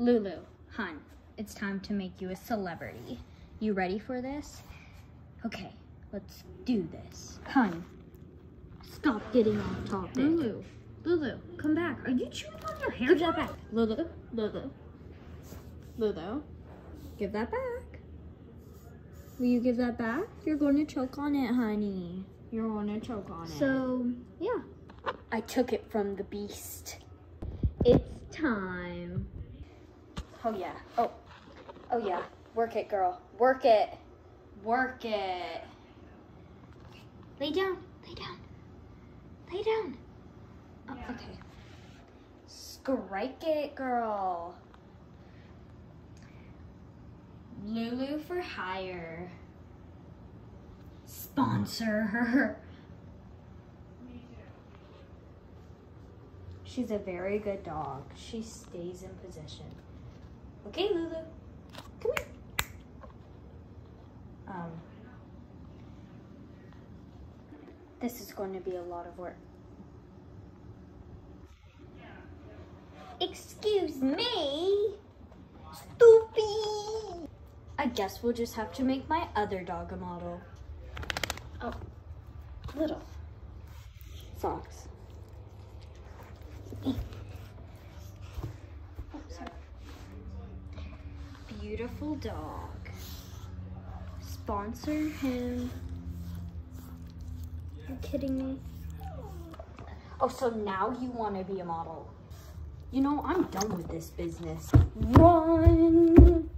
Lulu, hun, it's time to make you a celebrity. You ready for this? Okay, let's do this. Hun, stop getting off topic. Lulu, Lulu, come back. Are you chewing on your hair? Give that back. Lulu, Lulu, Lulu, give that back. Will you give that back? You're going to choke on it, honey. You're going to choke on it. So, yeah. I took it from the beast. It's time. Oh yeah. Oh. Oh yeah. Work it, girl. Work it. Work it. Lay down. Lay down. Lay down. Oh, okay. Strike it, girl. Lulu for hire. Sponsor her. She's a very good dog. She stays in position. Okay, Lulu. Come here. Um, this is going to be a lot of work. Excuse me? Stupid! I guess we'll just have to make my other dog a model. Oh, little socks. Beautiful dog. Sponsor him. You're kidding me? Oh, so now you want to be a model? You know, I'm done with this business. Run!